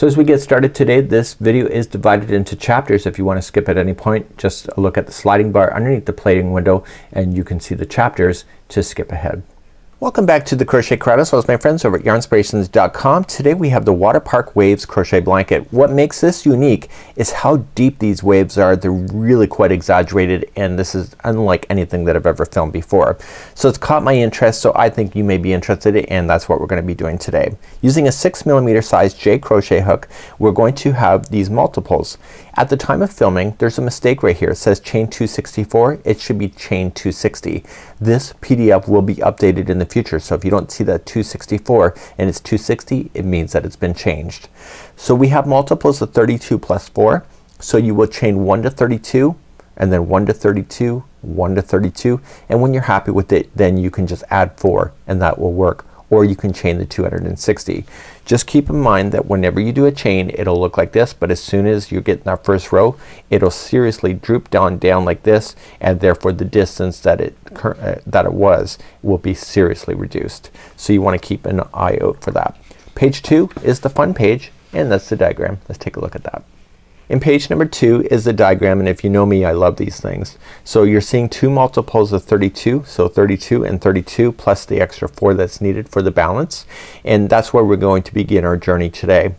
So as we get started today this video is divided into chapters. If you want to skip at any point just look at the sliding bar underneath the plating window and you can see the chapters to skip ahead. Welcome back to the Crochet Crowd. So my friends over at yarnspirations.com. Today we have the Water Park Waves crochet blanket. What makes this unique is how deep these waves are. They're really quite exaggerated and this is unlike anything that I've ever filmed before. So it's caught my interest so I think you may be interested and that's what we're going to be doing today. Using a six millimeter size J crochet hook we're going to have these multiples. At the time of filming there's a mistake right here. It says chain 264. It should be chain 260. This PDF will be updated in the future. So if you don't see that 264 and it's 260 it means that it's been changed. So we have multiples of 32 plus 4. So you will chain 1 to 32 and then 1 to 32, 1 to 32 and when you're happy with it then you can just add 4 and that will work or you can chain the 260. Just keep in mind that whenever you do a chain it'll look like this but as soon as you get in that first row it'll seriously droop down down like this and therefore the distance that it uh, that it was will be seriously reduced. So you want to keep an eye out for that. Page 2 is the fun page and that's the diagram. Let's take a look at that. In page number two is the diagram and if you know me I love these things. So you're seeing two multiples of 32. So 32 and 32 plus the extra 4 that's needed for the balance and that's where we're going to begin our journey today.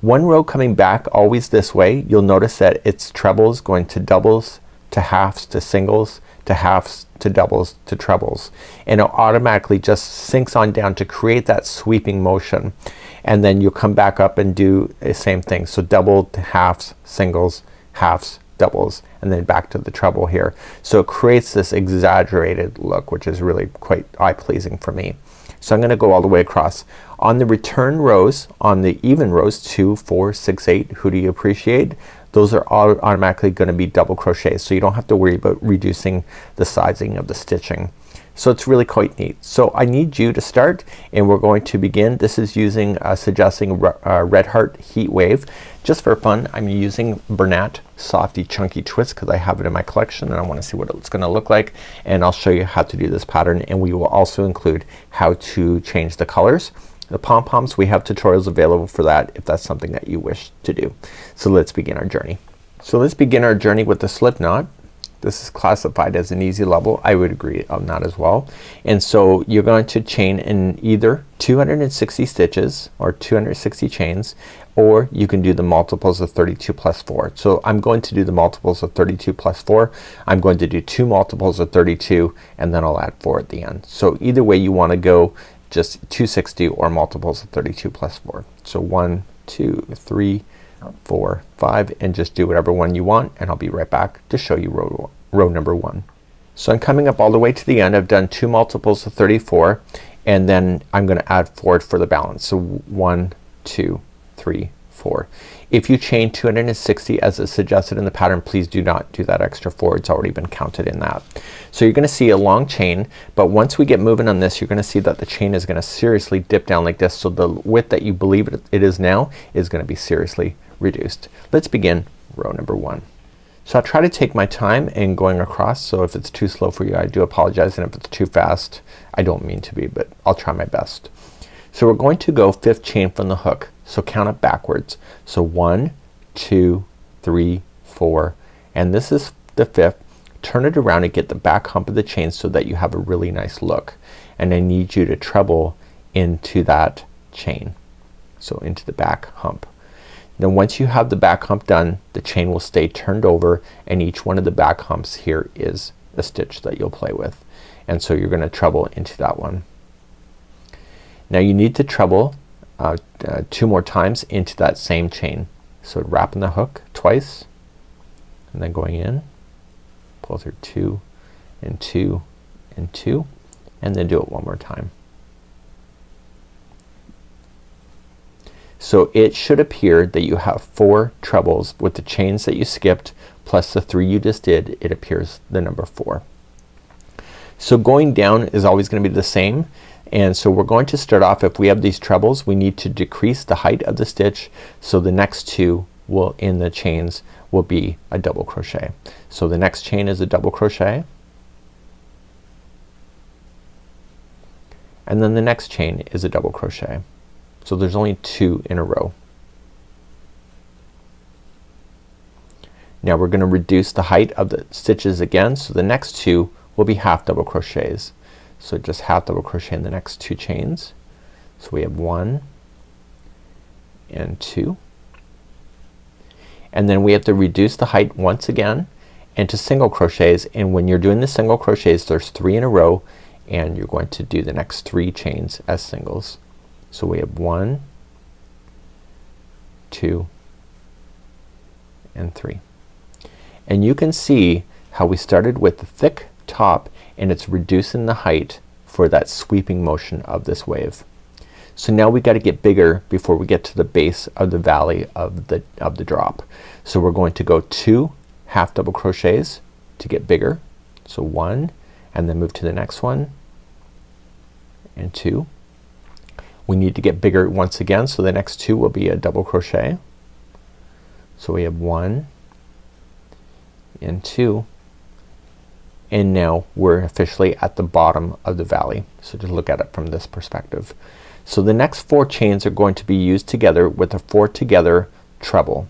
One row coming back always this way you'll notice that it's trebles going to doubles to halves to singles to halves to doubles to trebles and it automatically just sinks on down to create that sweeping motion and then you'll come back up and do the same thing. So double to halves, singles, halves, doubles and then back to the treble here. So it creates this exaggerated look which is really quite eye pleasing for me. So I'm gonna go all the way across. On the return rows, on the even rows, two, four, six, eight, who do you appreciate? Those are all automatically gonna be double crochets. So you don't have to worry about reducing the sizing of the stitching. So it's really quite neat. So I need you to start and we're going to begin. This is using uh, suggesting uh, Red Heart Heat Wave. Just for fun I'm using Bernat Softee Chunky Twist because I have it in my collection and I want to see what it's gonna look like and I'll show you how to do this pattern and we will also include how to change the colors. The pom-poms we have tutorials available for that if that's something that you wish to do. So let's begin our journey. So let's begin our journey with the slip knot this is classified as an easy level. I would agree on that as well. And so you're going to chain in either 260 stitches or 260 chains or you can do the multiples of 32 plus 4. So I'm going to do the multiples of 32 plus 4. I'm going to do two multiples of 32 and then I'll add 4 at the end. So either way you want to go just 260 or multiples of 32 plus 4. So 1, 2, 3, four, five and just do whatever one you want and I'll be right back to show you row, row number one. So I'm coming up all the way to the end. I've done two multiples of 34 and then I'm gonna add four for the balance. So one, two, three, four. If you chain 260 as is suggested in the pattern please do not do that extra four. It's already been counted in that. So you're gonna see a long chain but once we get moving on this you're gonna see that the chain is gonna seriously dip down like this. So the width that you believe it is now is gonna be seriously reduced. Let's begin row number one. So I'll try to take my time in going across so if it's too slow for you I do apologize and if it's too fast I don't mean to be but I'll try my best. So we're going to go fifth chain from the hook. So count it backwards. So one, two, three, four, and this is the fifth. Turn it around and get the back hump of the chain so that you have a really nice look. And I need you to treble into that chain. So into the back hump. Then once you have the back hump done the chain will stay turned over and each one of the back humps here is a stitch that you'll play with. And so you're gonna treble into that one. Now you need to treble uh, uh, two more times into that same chain. So wrapping the hook twice and then going in pull through two and two and two and then do it one more time. So it should appear that you have four trebles with the chains that you skipped plus the three you just did it appears the number four. So going down is always gonna be the same and so we're going to start off if we have these trebles we need to decrease the height of the stitch so the next two will in the chains will be a double crochet. So the next chain is a double crochet and then the next chain is a double crochet. So there's only two in a row. Now we're gonna reduce the height of the stitches again so the next two will be half double crochets. So just half double crochet in the next two chains. So we have one and two. And then we have to reduce the height once again into single crochets and when you're doing the single crochets there's three in a row and you're going to do the next three chains as singles. So we have one, two, and three. And you can see how we started with the thick top and it's reducing the height for that sweeping motion of this wave. So now we gotta get bigger before we get to the base of the valley of the of the drop. So we're going to go two half double crochets to get bigger. So one and then move to the next one and two. We need to get bigger once again so the next two will be a double crochet. So we have one and two and now we're officially at the bottom of the valley. So just look at it from this perspective. So the next four chains are going to be used together with a four together treble.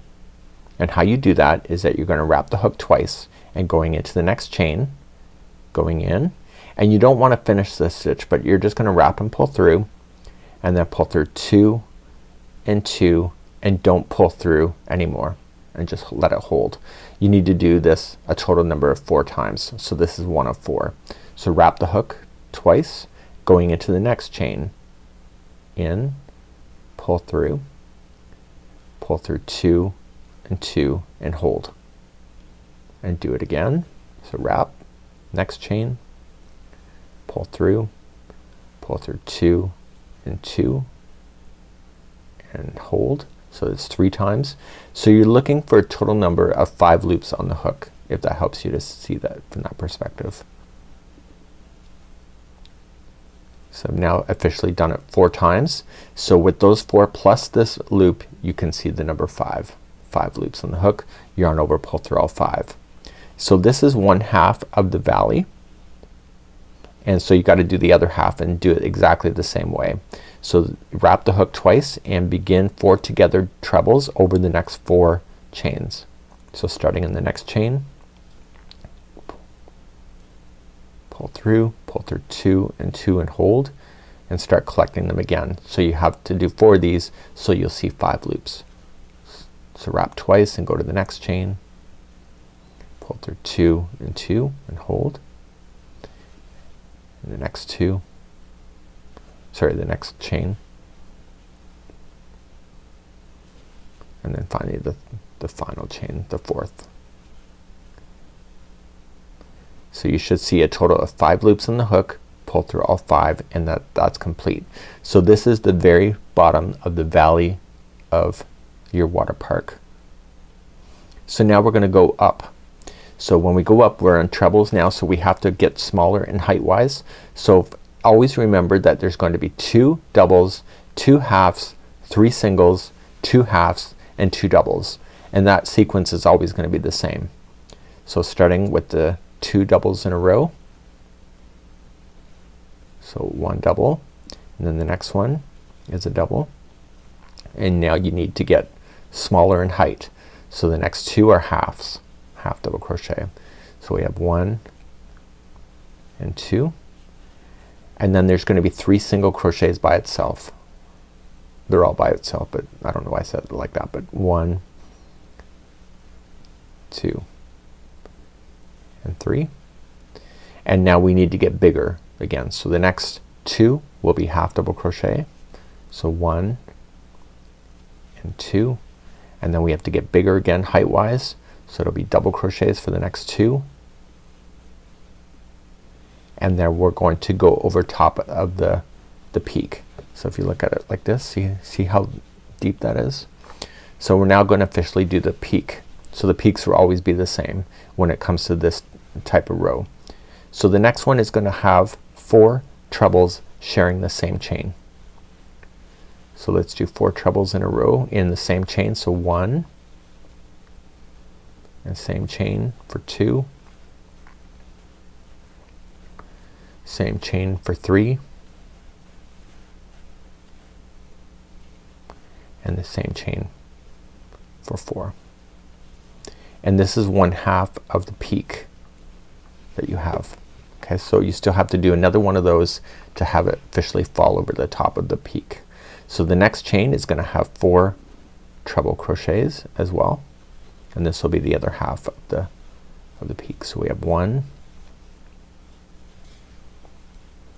And how you do that is that you're gonna wrap the hook twice and going into the next chain, going in, and you don't want to finish this stitch but you're just gonna wrap and pull through and then pull through two and two and don't pull through anymore and just let it hold. You need to do this a total number of four times. So this is one of four. So wrap the hook twice going into the next chain. In, pull through, pull through two and two and hold. And do it again. So wrap, next chain, pull through, pull through two and two and hold so it's three times. So you're looking for a total number of five loops on the hook if that helps you to see that from that perspective. So I've now officially done it four times. So with those four plus this loop you can see the number five. Five loops on the hook. Yarn over pull through all five. So this is one half of the valley and so you gotta do the other half and do it exactly the same way. So wrap the hook twice and begin four together trebles over the next four chains. So starting in the next chain pull through, pull through two and two and hold and start collecting them again. So you have to do four of these so you'll see five loops. So wrap twice and go to the next chain pull through two and two and hold and the next two sorry the next chain. And then finally the, the final chain the fourth. So you should see a total of five loops in the hook pull through all five and that that's complete. So this is the very bottom of the valley of your water park. So now we're gonna go up. So when we go up we're on trebles now so we have to get smaller in height wise. So always remember that there's going to be two doubles, two halves, three singles, two halves, and two doubles. And that sequence is always going to be the same. So starting with the two doubles in a row. So one double and then the next one is a double. And now you need to get smaller in height. So the next two are halves half double crochet. So we have one and two and then there's gonna be three single crochets by itself. They're all by itself but I don't know why I said it like that but one two and three and now we need to get bigger again. So the next two will be half double crochet. So one and two and then we have to get bigger again height wise so it'll be double crochets for the next two. And then we're going to go over top of the, the peak. So if you look at it like this, see, see how deep that is? So we're now going to officially do the peak. So the peaks will always be the same when it comes to this type of row. So the next one is gonna have four trebles sharing the same chain. So let's do four trebles in a row in the same chain. So one, and same chain for two same chain for three and the same chain for four and this is one half of the peak that you have. Okay, so you still have to do another one of those to have it officially fall over the top of the peak. So the next chain is gonna have four treble crochets as well and this will be the other half of the of the peak. So we have one,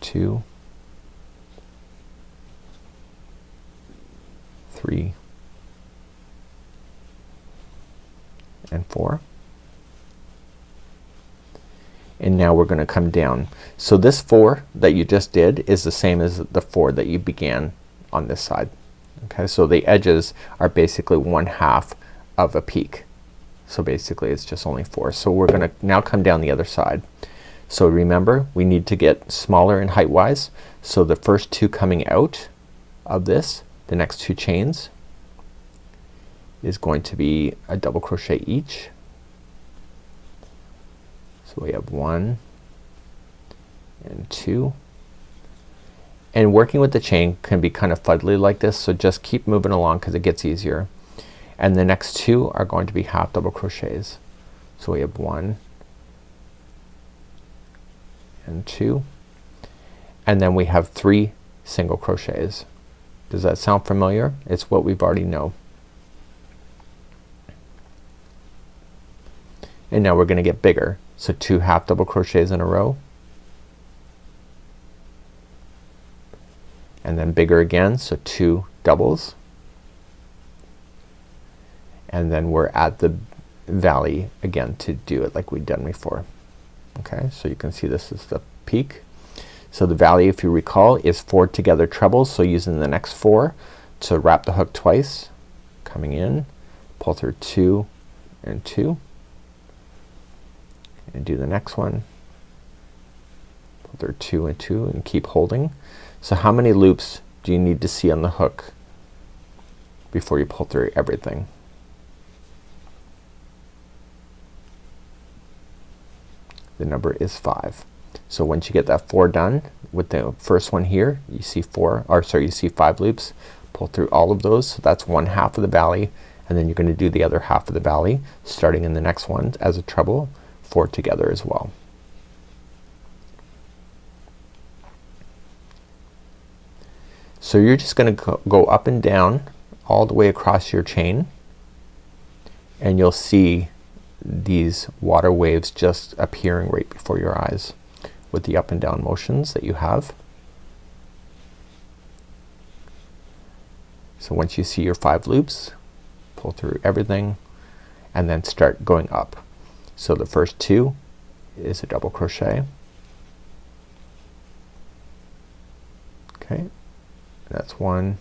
two, three, and four. And now we're gonna come down. So this four that you just did is the same as the four that you began on this side. Okay, so the edges are basically one half of a peak. So basically it's just only four. So we're gonna now come down the other side. So remember we need to get smaller in height wise. So the first two coming out of this, the next two chains is going to be a double crochet each. So we have one and two. And working with the chain can be kind of fuddly like this so just keep moving along because it gets easier and the next two are going to be half double crochets. So we have one and two and then we have three single crochets. Does that sound familiar? It's what we've already know. And now we're gonna get bigger. So two half double crochets in a row. And then bigger again, so two doubles and then we're at the valley again to do it like we've done before. Okay, so you can see this is the peak. So the valley if you recall is four together trebles so using the next four to wrap the hook twice coming in pull through two and two and do the next one pull through two and two and keep holding. So how many loops do you need to see on the hook before you pull through everything? The number is five. So once you get that four done with the first one here you see four or sorry you see five loops pull through all of those so that's one half of the valley and then you're gonna do the other half of the valley starting in the next one as a treble four together as well. So you're just gonna go up and down all the way across your chain and you'll see these water waves just appearing right before your eyes with the up and down motions that you have. So once you see your five loops pull through everything and then start going up. So the first two is a double crochet. Okay, that's one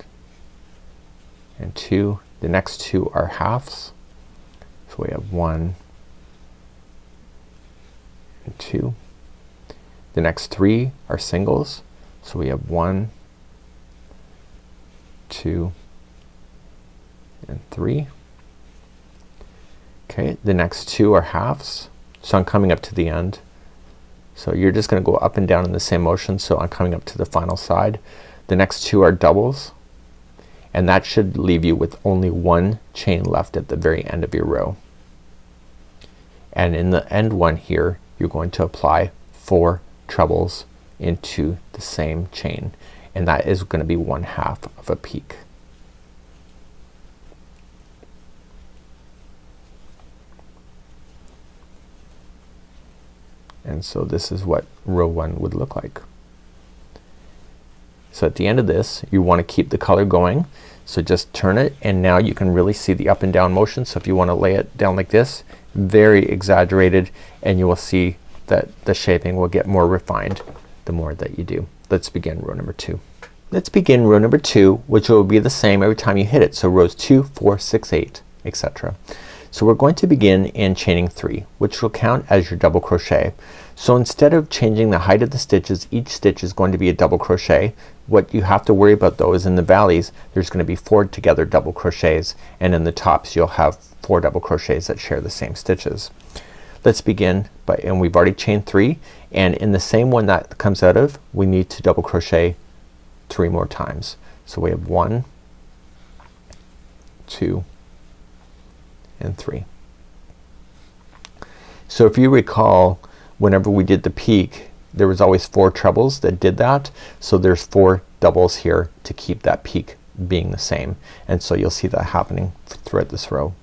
and two. The next two are halves. So we have one and two. The next three are singles. So we have one, two, and three. Okay, the next two are halves. So I'm coming up to the end. So you're just gonna go up and down in the same motion. So I'm coming up to the final side. The next two are doubles and that should leave you with only one chain left at the very end of your row. And in the end one here you're going to apply four trebles into the same chain and that is gonna be one half of a peak. And so this is what row one would look like. So at the end of this you want to keep the color going. So just turn it and now you can really see the up and down motion. So if you want to lay it down like this very exaggerated and you will see that the shaping will get more refined the more that you do. Let's begin row number two. Let's begin row number two which will be the same every time you hit it. So rows two, four, six, eight, etc. So we're going to begin in chaining three which will count as your double crochet. So instead of changing the height of the stitches each stitch is going to be a double crochet. What you have to worry about though is in the valleys there's gonna be four together double crochets and in the tops you'll have four double crochets that share the same stitches. Let's begin by and we've already chained three and in the same one that comes out of we need to double crochet three more times. So we have one, two, and three. So if you recall whenever we did the peak there was always four trebles that did that. So there's four doubles here to keep that peak being the same. And so you'll see that happening throughout this row.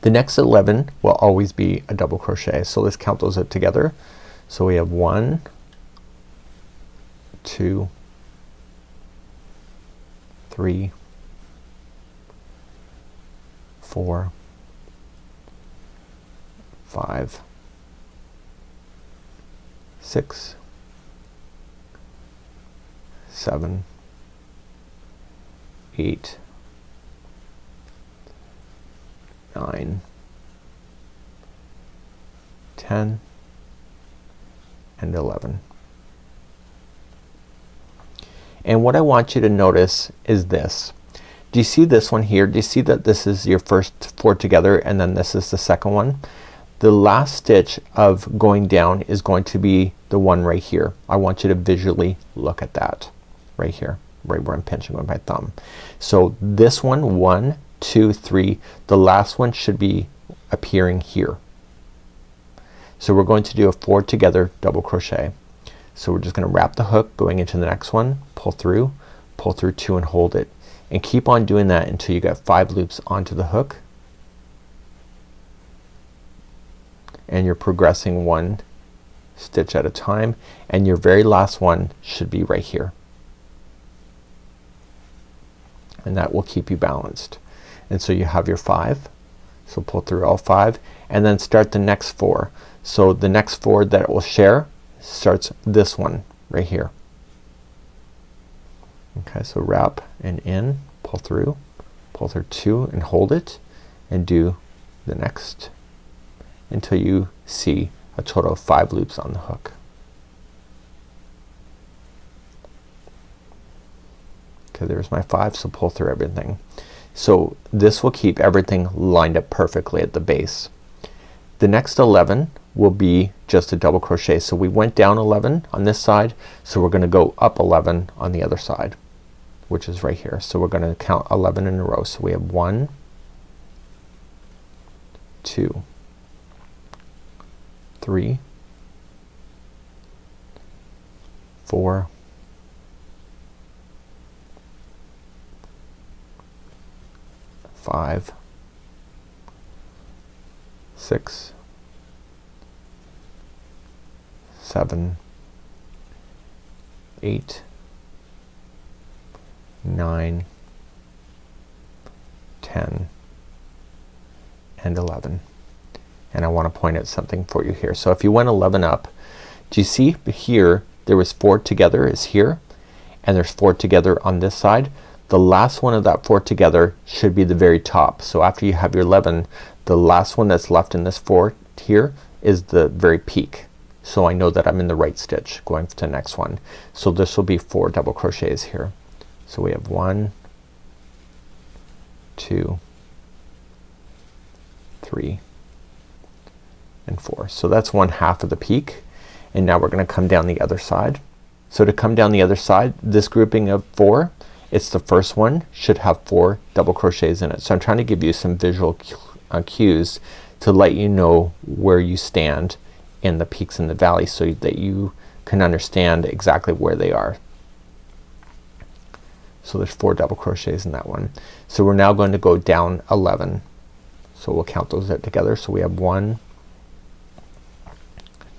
The next 11 will always be a double crochet. So let's count those up together. So we have one, two, three, four, five, six, seven, eight, nine, ten, and 11. And what I want you to notice is this. Do you see this one here? Do you see that this is your first four together and then this is the second one? The last stitch of going down is going to be the one right here. I want you to visually look at that right here right where I'm pinching with my thumb. So this one one two three the last one should be appearing here. So we're going to do a four together double crochet. So we're just gonna wrap the hook going into the next one pull through pull through two and hold it and keep on doing that until you get five loops onto the hook and you're progressing one stitch at a time and your very last one should be right here. And that will keep you balanced. And so you have your five. So pull through all five and then start the next four. So the next four that it will share starts this one right here. Okay so wrap and in pull through pull through two and hold it and do the next until you see a total of five loops on the hook. Okay, there's my five. So pull through everything. So this will keep everything lined up perfectly at the base. The next 11 will be just a double crochet. So we went down 11 on this side. So we're gonna go up 11 on the other side which is right here. So we're gonna count 11 in a row. So we have one, two, three, four, five, six, seven, eight, nine, ten, and eleven and I want to point out something for you here. So if you went 11 up, do you see here there was four together is here and there's four together on this side. The last one of that four together should be the very top. So after you have your 11 the last one that's left in this four here is the very peak. So I know that I'm in the right stitch going to the next one. So this will be four double crochets here. So we have one, two, three, and four. So that's one half of the peak and now we're gonna come down the other side. So to come down the other side this grouping of four it's the first one should have four double crochets in it. So I'm trying to give you some visual uh, cues to let you know where you stand in the peaks and the valleys so that you can understand exactly where they are. So there's four double crochets in that one. So we're now going to go down 11. So we'll count those out together. So we have one,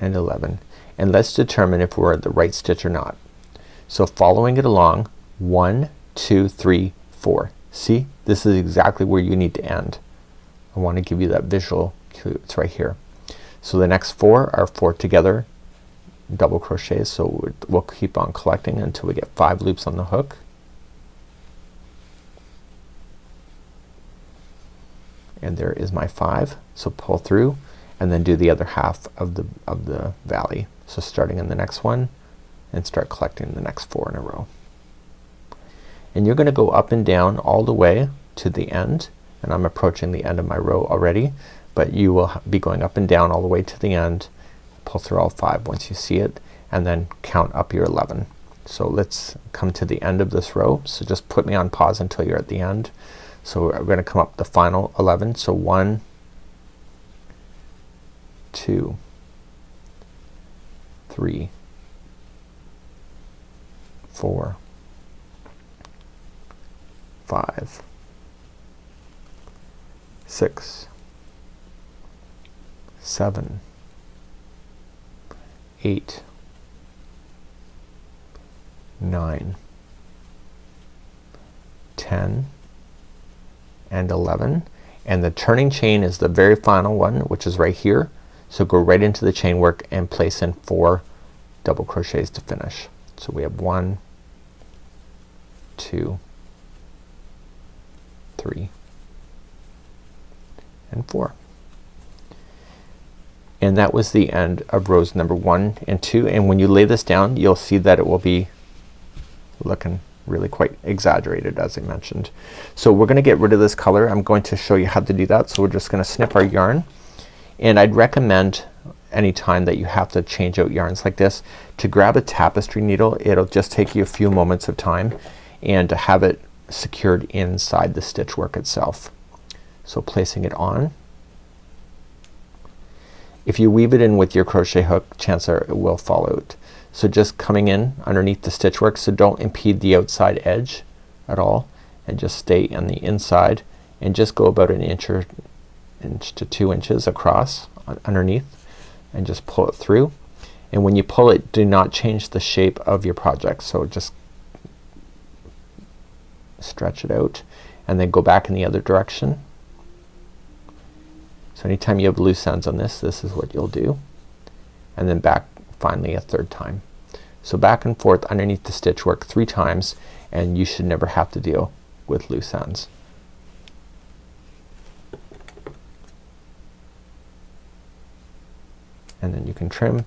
and eleven and let's determine if we're at the right stitch or not. So following it along one, two, three, four. See this is exactly where you need to end. I want to give you that visual cue. It's right here. So the next four are four together double crochets. So we'll keep on collecting until we get five loops on the hook. And there is my five. So pull through and then do the other half of the of the valley. So starting in the next one and start collecting the next four in a row. And you're gonna go up and down all the way to the end and I'm approaching the end of my row already but you will be going up and down all the way to the end pull through all five once you see it and then count up your 11. So let's come to the end of this row. So just put me on pause until you're at the end. So we're gonna come up the final 11. So one, two, three, four, five, six, seven, eight, nine, ten, and 11 and the turning chain is the very final one which is right here. So go right into the chain work and place in four double crochets to finish. So we have one, two, three, and four. And that was the end of rows number one and two. And when you lay this down, you'll see that it will be looking really quite exaggerated as I mentioned. So we're gonna get rid of this color. I'm going to show you how to do that. So we're just gonna snip our yarn and I'd recommend anytime that you have to change out yarns like this to grab a tapestry needle. It'll just take you a few moments of time and to have it secured inside the stitch work itself. So placing it on. If you weave it in with your crochet hook chances are it will fall out. So just coming in underneath the stitch work so don't impede the outside edge at all and just stay on the inside and just go about an inch or inch to two inches across uh, underneath and just pull it through and when you pull it do not change the shape of your project so just stretch it out and then go back in the other direction so anytime you have loose ends on this this is what you'll do and then back finally a third time. So back and forth underneath the stitch work three times and you should never have to deal with loose ends. And then you can trim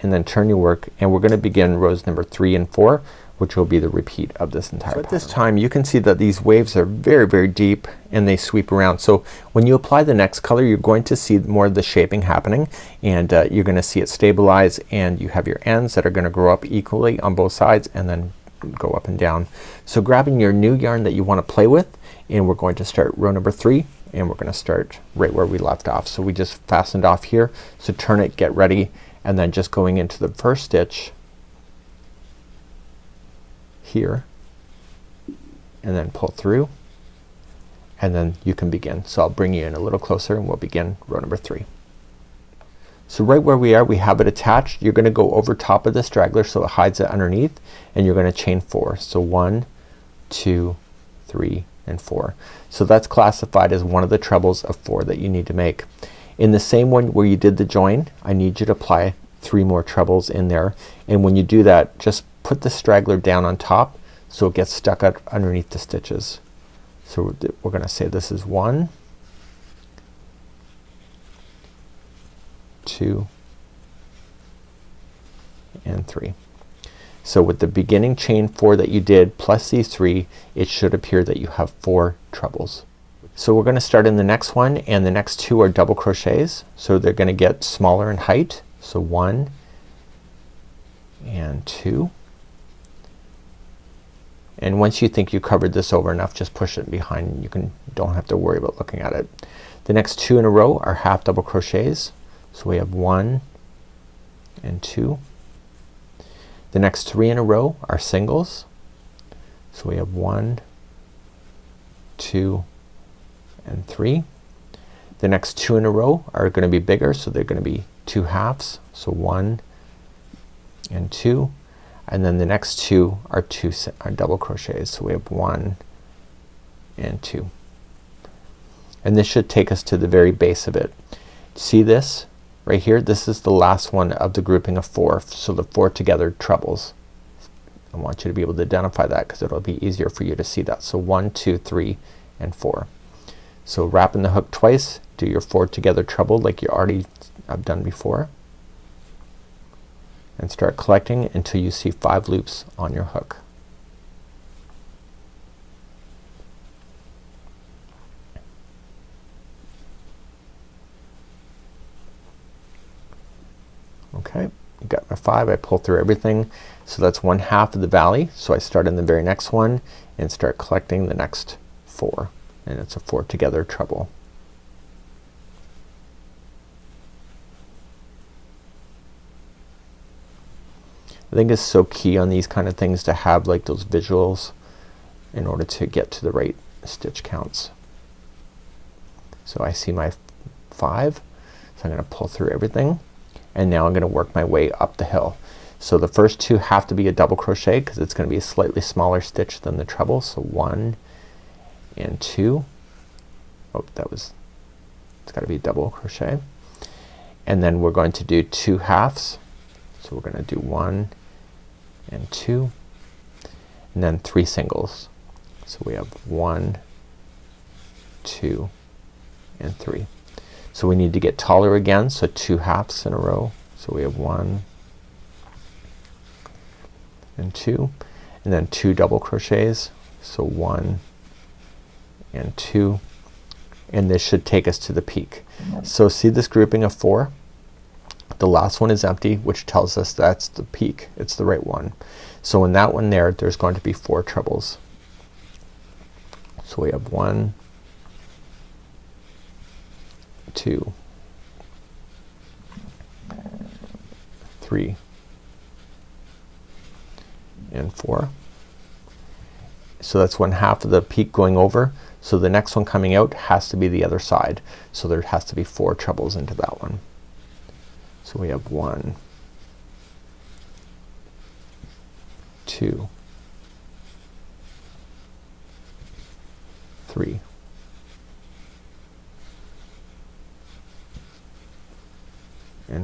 and then turn your work and we're gonna begin rows number three and four which will be the repeat of this entire so at this time you can see that these waves are very very deep and they sweep around. So when you apply the next color you're going to see more of the shaping happening and uh, you're gonna see it stabilize and you have your ends that are gonna grow up equally on both sides and then go up and down. So grabbing your new yarn that you wanna play with and we're going to start row number three and we're gonna start right where we left off. So we just fastened off here. So turn it, get ready and then just going into the first stitch here and then pull through and then you can begin. So I'll bring you in a little closer and we'll begin row number three. So right where we are we have it attached. You're gonna go over top of the straggler so it hides it underneath and you're gonna chain four. So one, two, three, and four. So that's classified as one of the trebles of four that you need to make. In the same one where you did the join I need you to apply three more trebles in there and when you do that just put the straggler down on top so it gets stuck out underneath the stitches. So we're, we're gonna say this is one, two, and three. So with the beginning chain four that you did plus these three it should appear that you have four trebles. So we're gonna start in the next one and the next two are double crochets. So they're gonna get smaller in height. So one and two and once you think you covered this over enough just push it behind and you can don't have to worry about looking at it. The next two in a row are half double crochets. So we have one and two. The next three in a row are singles. So we have one, two, and three. The next two in a row are gonna be bigger so they're gonna be two halves. So one and two and then the next two are two are double crochets. So we have one and two. And this should take us to the very base of it. See this right here? This is the last one of the grouping of four. So the four together trebles. I want you to be able to identify that because it'll be easier for you to see that. So one, two, three, and four. So wrap in the hook twice, do your four together treble like you already have done before and start collecting until you see five loops on your hook. Okay, got my five. I pull through everything. So that's one half of the valley. So I start in the very next one and start collecting the next four. And it's a four together treble. I think it's so key on these kind of things to have like those visuals in order to get to the right stitch counts. So I see my five. So I'm gonna pull through everything and now I'm gonna work my way up the hill. So the first two have to be a double crochet because it's gonna be a slightly smaller stitch than the treble. So one and two. Oh that was it's gotta be double crochet. And then we're going to do two halves. So we're gonna do one and two and then three singles. So we have one, two, and three. So we need to get taller again. So two halves in a row. So we have one and two and then two double crochets. So one and two and this should take us to the peak. So see this grouping of four? The last one is empty which tells us that's the peak. It's the right one. So in that one there there's going to be four trebles. So we have one, two, three, and four. So that's one half of the peak going over. So the next one coming out has to be the other side. So there has to be four trebles into that one. So we have one, two, three,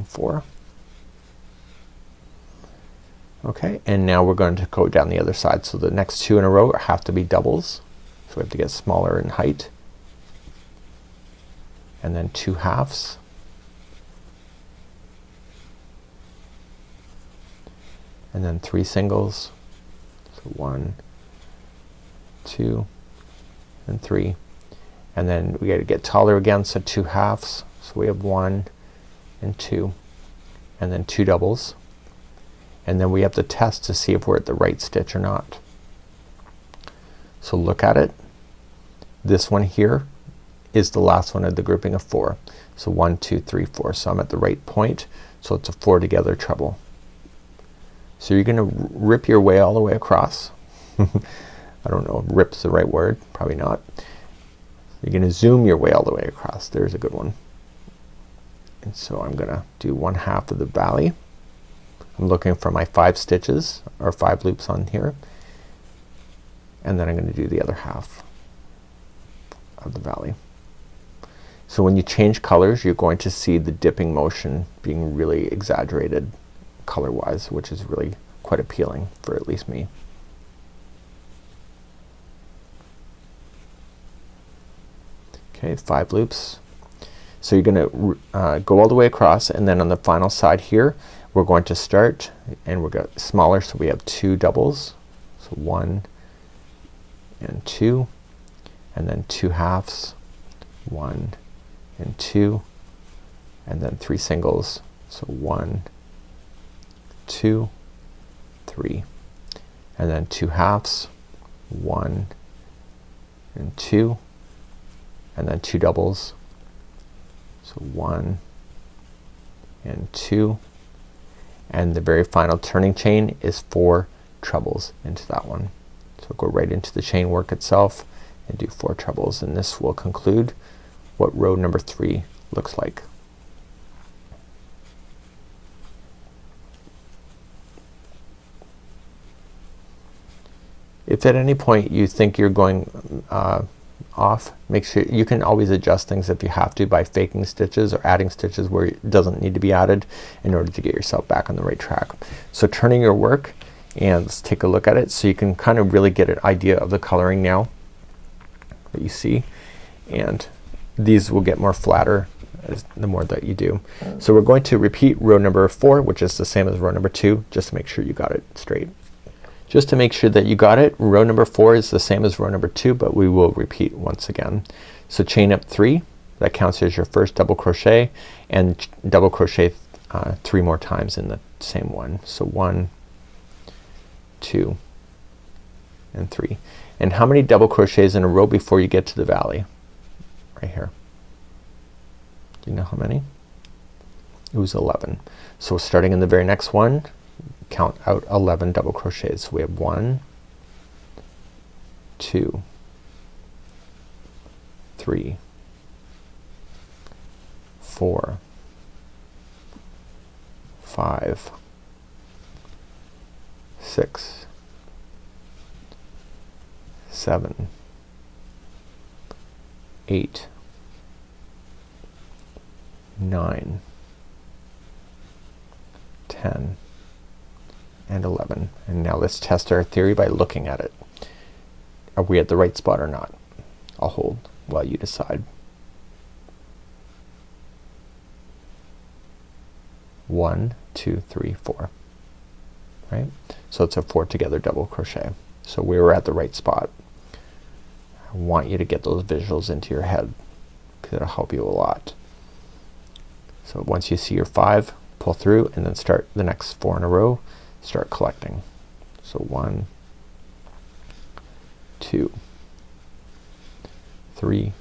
four. Okay, and now we're going to go down the other side. So the next two in a row have to be doubles. So we have to get smaller in height. And then two halves. and then three singles. So one, two, and three. And then we gotta get taller again, so two halves. So we have one and two and then two doubles. And then we have to test to see if we're at the right stitch or not. So look at it. This one here is the last one of the grouping of four. So one, two, three, four. So I'm at the right point. So it's a four together treble. So you're gonna rip your way all the way across. I don't know if rip's the right word. Probably not. You're gonna zoom your way all the way across. There's a good one. And so I'm gonna do one half of the valley. I'm looking for my five stitches or five loops on here. And then I'm gonna do the other half of the valley. So when you change colors you're going to see the dipping motion being really exaggerated color wise which is really quite appealing for at least me. Okay, five loops. So you're gonna uh, go all the way across and then on the final side here we're going to start and we're got smaller so we have two doubles. So one and two and then two halves one and two and then three singles so one two, three, and then two halves, one and two, and then two doubles. So one and two, and the very final turning chain is four trebles into that one. So go right into the chain work itself and do four trebles and this will conclude what row number three looks like. If at any point you think you're going uh, off, make sure you can always adjust things if you have to by faking stitches or adding stitches where it doesn't need to be added in order to get yourself back on the right track. So turning your work and let's take a look at it so you can kind of really get an idea of the coloring now that you see and these will get more flatter as the more that you do. So we're going to repeat row number four which is the same as row number two just to make sure you got it straight. Just to make sure that you got it row number four is the same as row number two but we will repeat once again. So chain up three that counts as your first double crochet and double crochet uh, three more times in the same one. So one, two, and three. And how many double crochets in a row before you get to the valley? Right here. Do you know how many? It was 11. So starting in the very next one, count out 11 double crochets. So we have one, two, three, four, five, six, seven, eight, nine, ten, and 11. And now let's test our theory by looking at it. Are we at the right spot or not? I'll hold while you decide. One, two, three, four. Right? So it's a four together double crochet. So we were at the right spot. I want you to get those visuals into your head because it'll help you a lot. So once you see your five, pull through and then start the next four in a row, start collecting. So one, two, three,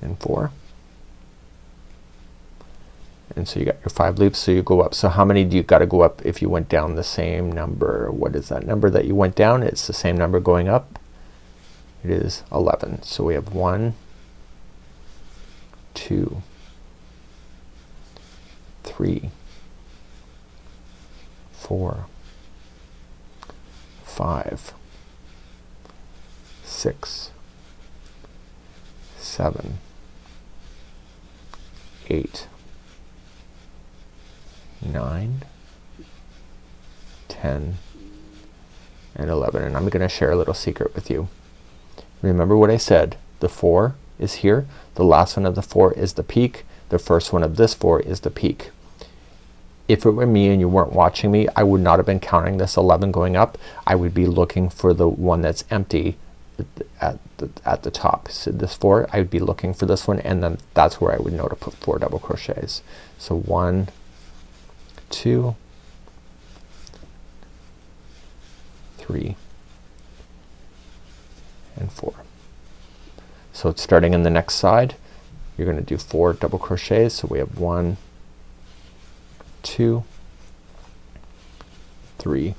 and four. And so you got your five loops so you go up. So how many do you gotta go up if you went down the same number? What is that number that you went down? It's the same number going up. It is 11. So we have one, two, three, four, five, six, seven, eight, nine, ten, and 11 and I'm gonna share a little secret with you. Remember what I said. The four is here. The last one of the four is the peak. The first one of this four is the peak if it were me and you weren't watching me I would not have been counting this 11 going up. I would be looking for the one that's empty at the, at the top. So this four I would be looking for this one and then that's where I would know to put four double crochets. So one two three and four. So it's starting in the next side. You're gonna do four double crochets. So we have one two, three,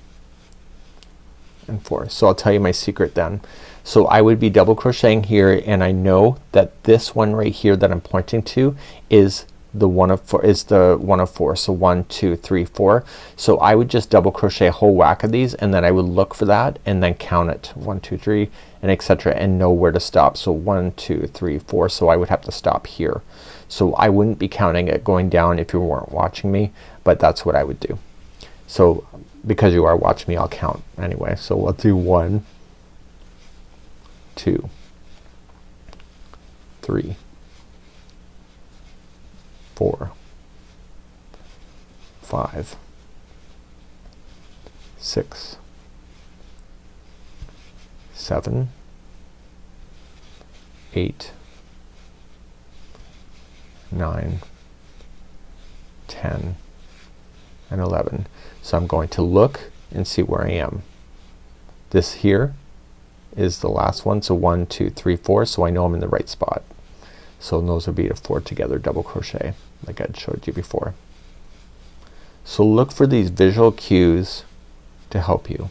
and four. So I'll tell you my secret then. So I would be double crocheting here and I know that this one right here that I'm pointing to is the one of four is the one of four. So one, two, three, four. So I would just double crochet a whole whack of these and then I would look for that and then count it. One, two, three, and etc. and know where to stop. So one, two, three, four. So I would have to stop here. So I wouldn't be counting it going down if you weren't watching me but that's what I would do. So because you are watching me I'll count anyway. So we'll do one, two, three, four, five, six, seven, eight, nine, ten and 11. So I'm going to look and see where I am. This here is the last one. So one, two, three, four. So I know I'm in the right spot. So those would be a four together double crochet like I showed you before. So look for these visual cues to help you.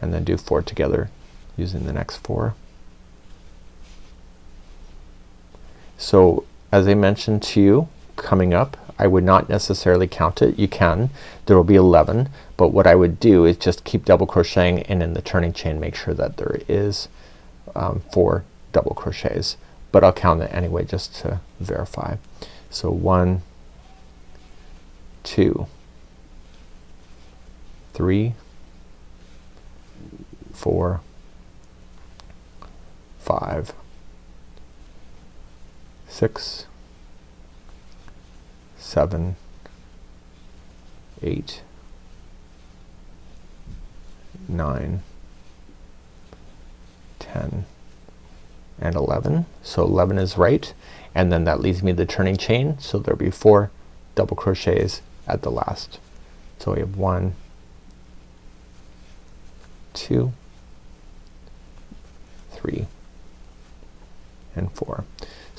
And then do four together using the next four. So as I mentioned to you coming up I would not necessarily count it. You can. There will be 11 but what I would do is just keep double crocheting and in the turning chain make sure that there is um, four double crochets. But I'll count it anyway just to verify. So one, two, three, four, five, six, seven, eight, nine, ten, and 11. So 11 is right and then that leaves me the turning chain. So there'll be four double crochets at the last. So we have one, two, three, and four.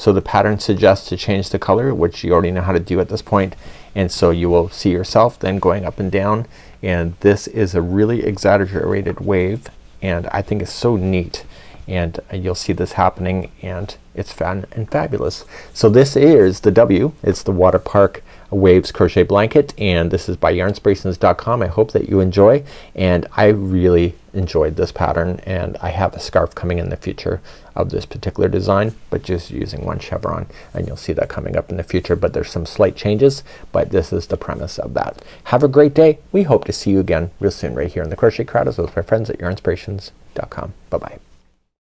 So the pattern suggests to change the color which you already know how to do at this point and so you will see yourself then going up and down and this is a really exaggerated wave and I think it's so neat and you'll see this happening and it's fun and fabulous. So this is the W. It's the Water Park Waves Crochet Blanket and this is by yarnspirations.com. I hope that you enjoy and I really enjoyed this pattern and I have a scarf coming in the future of this particular design but just using one chevron and you'll see that coming up in the future but there's some slight changes but this is the premise of that. Have a great day. We hope to see you again real soon right here in the Crochet Crowd as well as my friends at yarnspirations.com. Bye bye.